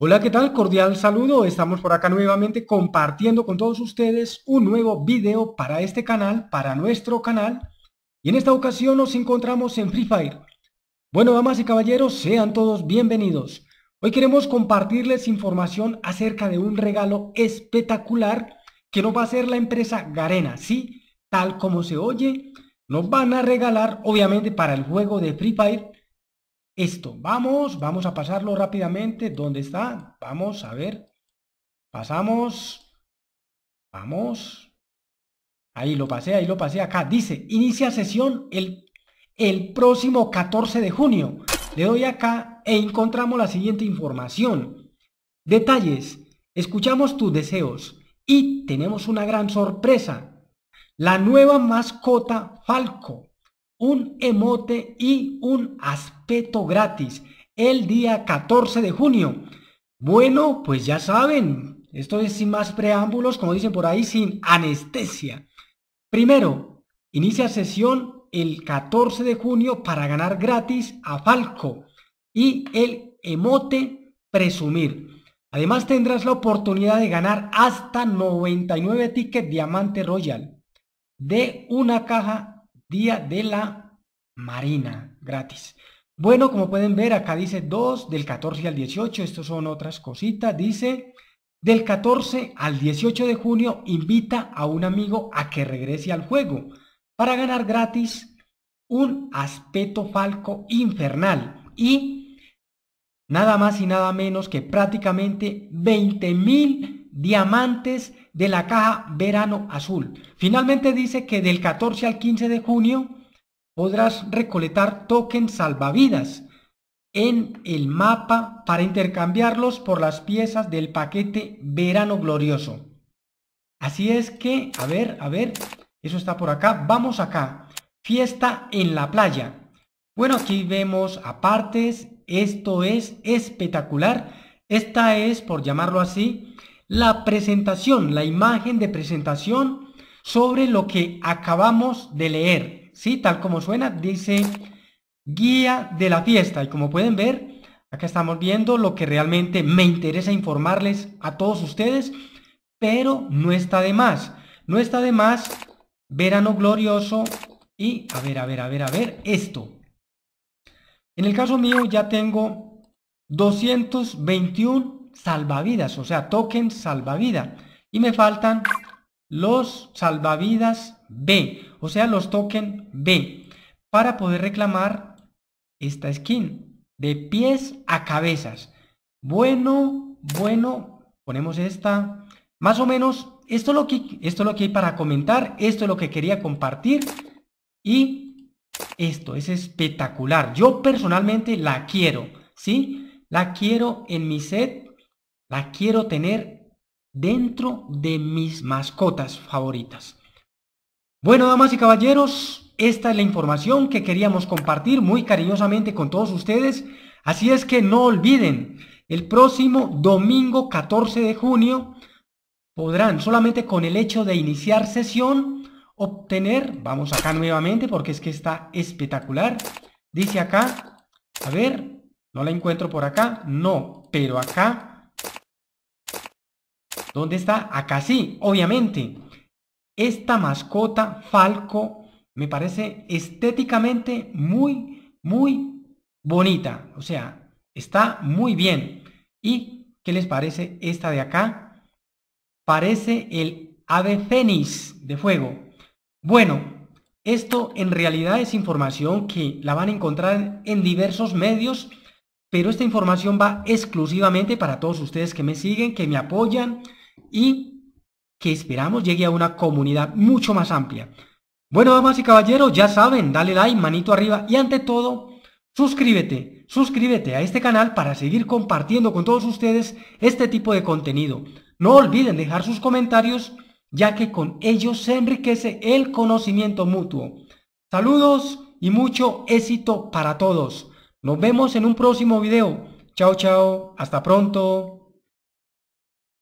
Hola, ¿qué tal? Cordial saludo. Estamos por acá nuevamente compartiendo con todos ustedes un nuevo video para este canal, para nuestro canal. Y en esta ocasión nos encontramos en Free Fire. Bueno, damas y caballeros, sean todos bienvenidos. Hoy queremos compartirles información acerca de un regalo espectacular que nos va a hacer la empresa Garena. Sí, tal como se oye, nos van a regalar, obviamente, para el juego de Free Fire, esto. Vamos, vamos a pasarlo rápidamente. ¿Dónde está? Vamos a ver. Pasamos. Vamos. Ahí lo pasé, ahí lo pasé acá. Dice, inicia sesión el, el próximo 14 de junio. Le doy acá e encontramos la siguiente información. Detalles. Escuchamos tus deseos y tenemos una gran sorpresa. La nueva mascota Falco un emote y un aspecto gratis el día 14 de junio. Bueno, pues ya saben, esto es sin más preámbulos, como dicen por ahí, sin anestesia. Primero, inicia sesión el 14 de junio para ganar gratis a Falco y el emote presumir. Además tendrás la oportunidad de ganar hasta 99 tickets Diamante Royal de una caja Día de la Marina, gratis. Bueno, como pueden ver, acá dice 2 del 14 al 18, estos son otras cositas. Dice, del 14 al 18 de junio, invita a un amigo a que regrese al juego para ganar gratis un aspecto falco infernal y nada más y nada menos que prácticamente 20 mil diamantes de la caja Verano Azul. Finalmente dice que del 14 al 15 de junio podrás recolectar tokens salvavidas en el mapa para intercambiarlos por las piezas del paquete Verano Glorioso. Así es que, a ver, a ver, eso está por acá. Vamos acá. Fiesta en la playa. Bueno, aquí vemos apartes. Esto es espectacular. Esta es, por llamarlo así, la presentación, la imagen de presentación sobre lo que acabamos de leer. ¿Sí? Tal como suena, dice guía de la fiesta. Y como pueden ver, acá estamos viendo lo que realmente me interesa informarles a todos ustedes, pero no está de más. No está de más verano glorioso y, a ver, a ver, a ver, a ver, esto. En el caso mío ya tengo 221 salvavidas, o sea, token salvavidas. Y me faltan los salvavidas B, o sea, los token B, para poder reclamar esta skin de pies a cabezas. Bueno, bueno, ponemos esta. Más o menos, esto es lo que, esto es lo que hay para comentar, esto es lo que quería compartir y esto es espectacular. Yo personalmente la quiero, ¿sí? La quiero en mi set la quiero tener dentro de mis mascotas favoritas. Bueno, damas y caballeros, esta es la información que queríamos compartir muy cariñosamente con todos ustedes. Así es que no olviden, el próximo domingo 14 de junio podrán solamente con el hecho de iniciar sesión obtener, vamos acá nuevamente porque es que está espectacular. Dice acá, a ver, no la encuentro por acá, no, pero acá ¿Dónde está? Acá sí, obviamente. Esta mascota Falco me parece estéticamente muy, muy bonita. O sea, está muy bien. ¿Y qué les parece esta de acá? Parece el ave fénix de fuego. Bueno, esto en realidad es información que la van a encontrar en diversos medios, pero esta información va exclusivamente para todos ustedes que me siguen, que me apoyan, y que esperamos llegue a una comunidad mucho más amplia. Bueno, damas y caballeros, ya saben, dale like, manito arriba y ante todo, suscríbete, suscríbete a este canal para seguir compartiendo con todos ustedes este tipo de contenido. No olviden dejar sus comentarios, ya que con ellos se enriquece el conocimiento mutuo. Saludos y mucho éxito para todos. Nos vemos en un próximo video. Chao, chao. Hasta pronto.